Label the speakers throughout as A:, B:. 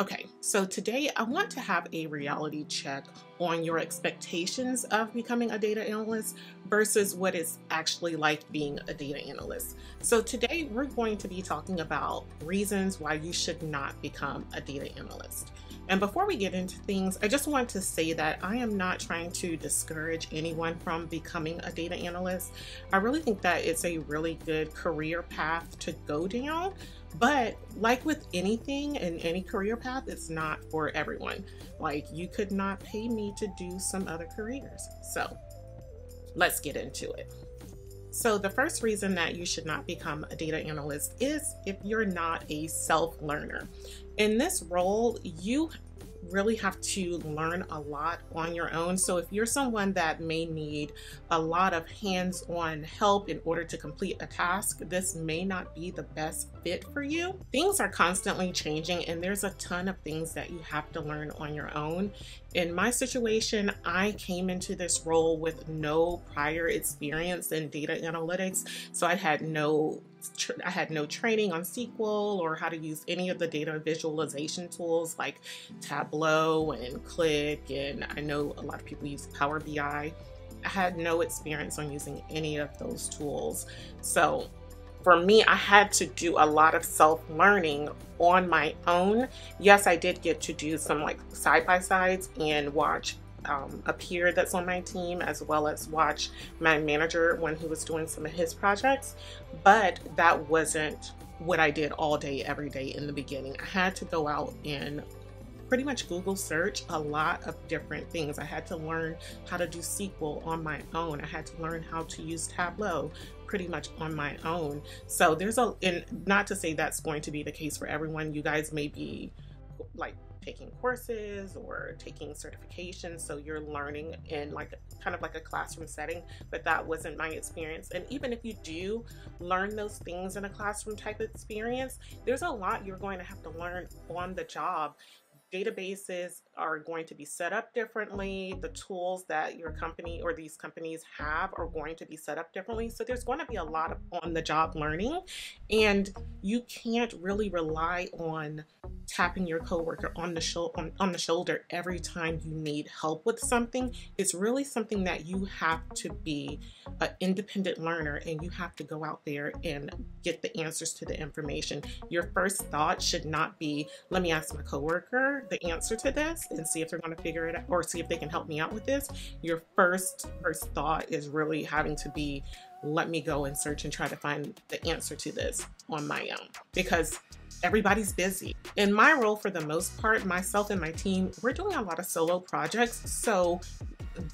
A: Okay, so today I want to have a reality check on your expectations of becoming a data analyst versus what it's actually like being a data analyst. So today we're going to be talking about reasons why you should not become a data analyst. And before we get into things, I just want to say that I am not trying to discourage anyone from becoming a data analyst. I really think that it's a really good career path to go down. But like with anything in any career path, it's not for everyone. Like you could not pay me to do some other careers. So let's get into it. So the first reason that you should not become a data analyst is if you're not a self-learner. In this role, you really have to learn a lot on your own. So if you're someone that may need a lot of hands-on help in order to complete a task, this may not be the best fit for you. Things are constantly changing and there's a ton of things that you have to learn on your own. In my situation, I came into this role with no prior experience in data analytics. So I had no I had no training on SQL or how to use any of the data visualization tools like Tableau and Qlik, and I know a lot of people use Power BI. I had no experience on using any of those tools. So for me, I had to do a lot of self-learning on my own. Yes, I did get to do some like side-by-sides and watch um, a peer that's on my team as well as watch my manager when he was doing some of his projects. But that wasn't what I did all day, every day in the beginning. I had to go out and pretty much Google search a lot of different things. I had to learn how to do SQL on my own. I had to learn how to use Tableau pretty much on my own. So there's a, and not to say that's going to be the case for everyone. You guys may be like taking courses or taking certifications so you're learning in like kind of like a classroom setting but that wasn't my experience and even if you do learn those things in a classroom type experience there's a lot you're going to have to learn on the job databases are going to be set up differently. The tools that your company or these companies have are going to be set up differently. So there's going to be a lot of on the job learning and you can't really rely on tapping your coworker on the, on, on the shoulder every time you need help with something. It's really something that you have to be an independent learner and you have to go out there and get the answers to the information. Your first thought should not be, let me ask my coworker the answer to this and see if they're going to figure it out or see if they can help me out with this. Your first first thought is really having to be, let me go and search and try to find the answer to this on my own because everybody's busy. In my role, for the most part, myself and my team, we're doing a lot of solo projects. So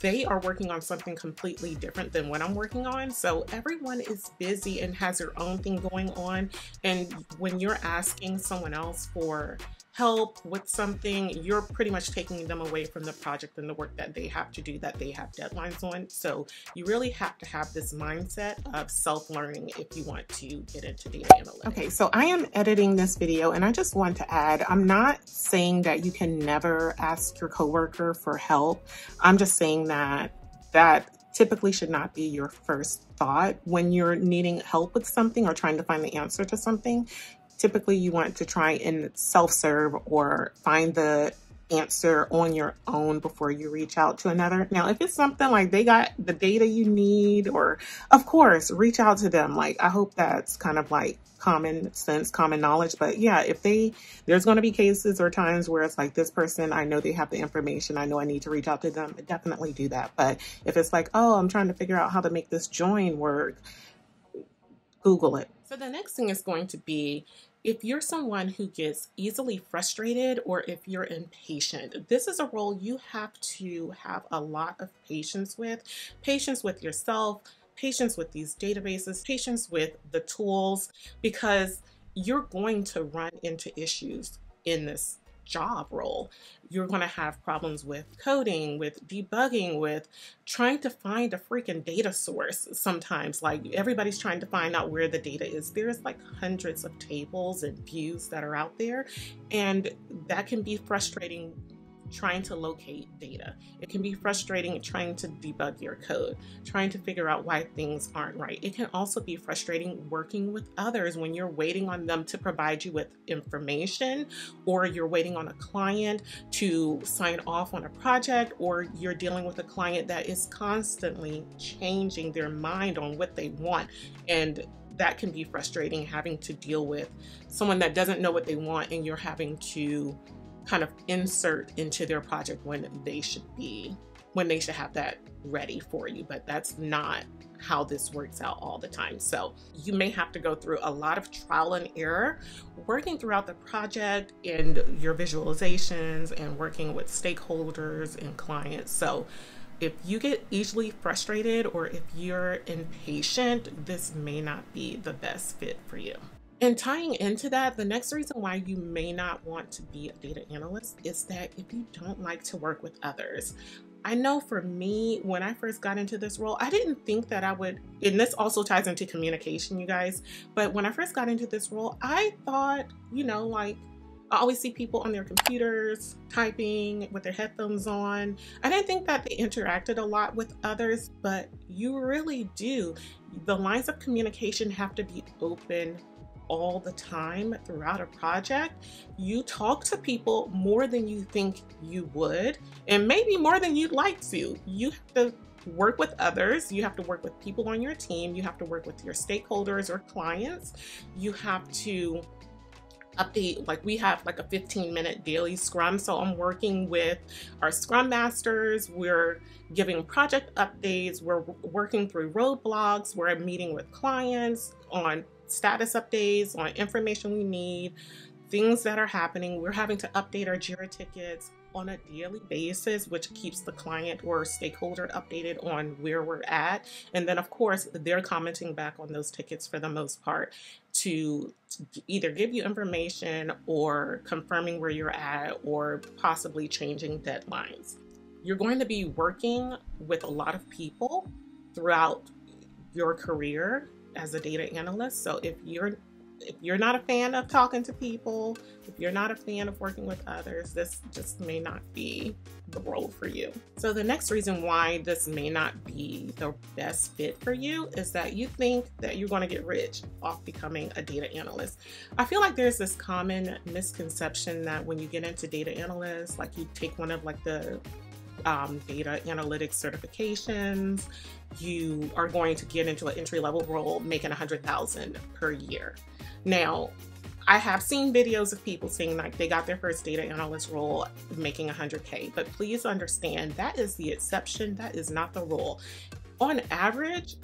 A: they are working on something completely different than what I'm working on. So everyone is busy and has their own thing going on. And when you're asking someone else for help with something, you're pretty much taking them away from the project and the work that they have to do that they have deadlines on. So you really have to have this mindset of self-learning if you want to get into data analytics. Okay, so I am editing this video and I just want to add, I'm not saying that you can never ask your coworker for help. I'm just saying that that typically should not be your first thought when you're needing help with something or trying to find the answer to something typically you want to try and self-serve or find the answer on your own before you reach out to another. Now, if it's something like they got the data you need, or of course, reach out to them. Like, I hope that's kind of like common sense, common knowledge. But yeah, if they, there's going to be cases or times where it's like this person, I know they have the information. I know I need to reach out to them. Definitely do that. But if it's like, oh, I'm trying to figure out how to make this join work, Google it. So the next thing is going to be if you're someone who gets easily frustrated or if you're impatient, this is a role you have to have a lot of patience with. Patience with yourself, patience with these databases, patience with the tools, because you're going to run into issues in this job role. You're going to have problems with coding, with debugging, with trying to find a freaking data source sometimes. Like everybody's trying to find out where the data is. There's like hundreds of tables and views that are out there, and that can be frustrating trying to locate data. It can be frustrating trying to debug your code, trying to figure out why things aren't right. It can also be frustrating working with others when you're waiting on them to provide you with information or you're waiting on a client to sign off on a project or you're dealing with a client that is constantly changing their mind on what they want and that can be frustrating having to deal with someone that doesn't know what they want and you're having to kind of insert into their project when they should be when they should have that ready for you but that's not how this works out all the time so you may have to go through a lot of trial and error working throughout the project and your visualizations and working with stakeholders and clients so if you get easily frustrated or if you're impatient, this may not be the best fit for you. And tying into that, the next reason why you may not want to be a data analyst is that if you don't like to work with others. I know for me, when I first got into this role, I didn't think that I would, and this also ties into communication, you guys, but when I first got into this role, I thought, you know, like I always see people on their computers typing with their headphones on. I didn't think that they interacted a lot with others, but you really do. The lines of communication have to be open all the time throughout a project. You talk to people more than you think you would, and maybe more than you'd like to. You have to work with others, you have to work with people on your team, you have to work with your stakeholders or clients, you have to update like we have like a 15 minute daily scrum so i'm working with our scrum masters we're giving project updates we're working through roadblocks we're meeting with clients on status updates on information we need things that are happening we're having to update our jira tickets on a daily basis, which keeps the client or stakeholder updated on where we're at. And then, of course, they're commenting back on those tickets for the most part to either give you information or confirming where you're at or possibly changing deadlines. You're going to be working with a lot of people throughout your career as a data analyst. So if you're if you're not a fan of talking to people, if you're not a fan of working with others, this just may not be the role for you. So, the next reason why this may not be the best fit for you is that you think that you're going to get rich off becoming a data analyst. I feel like there's this common misconception that when you get into data analyst, like you take one of like the um, data analytics certifications, you are going to get into an entry level role making 100,000 per year. Now, I have seen videos of people saying like they got their first data analyst role making 100K, but please understand that is the exception, that is not the rule. On average,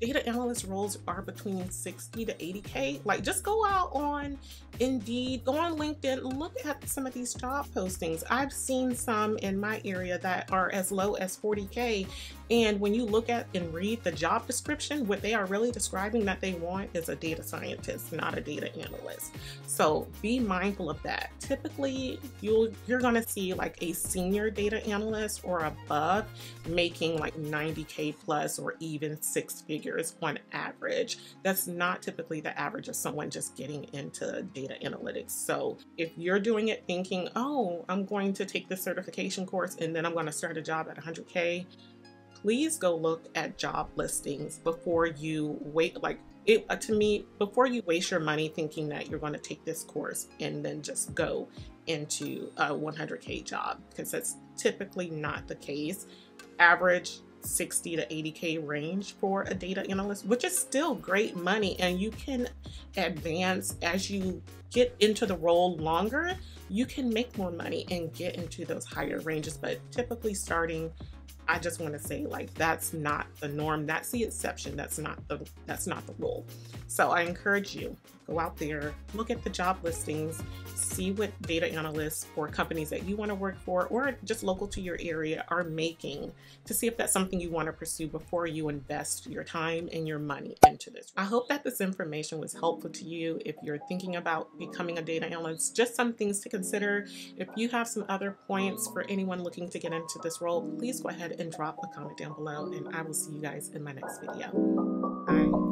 A: data analyst roles are between 60 to 80K. Like just go out on Indeed, go on LinkedIn, look at some of these job postings. I've seen some in my area that are as low as 40K. And when you look at and read the job description, what they are really describing that they want is a data scientist, not a data analyst. So be mindful of that. Typically, you'll you're gonna see like a senior data analyst or above making like 90K plus or even six figures on average. That's not typically the average of someone just getting into data data analytics. So if you're doing it thinking, oh, I'm going to take this certification course and then I'm going to start a job at 100K, please go look at job listings before you wait. Like it uh, to me, before you waste your money thinking that you're going to take this course and then just go into a 100K job, because that's typically not the case. Average 60 to 80k range for a data analyst which is still great money and you can advance as you get into the role longer. You can make more money and get into those higher ranges but typically starting I just want to say like that's not the norm. That's the exception. That's not the that's not the rule. So I encourage you go out there, look at the job listings, see what data analysts or companies that you want to work for or just local to your area are making to see if that's something you want to pursue before you invest your time and your money into this. I hope that this information was helpful to you if you're thinking about becoming a data analyst. Just some things to consider. If you have some other points for anyone looking to get into this role, please go ahead and drop a comment down below and I will see you guys in my next video. Bye.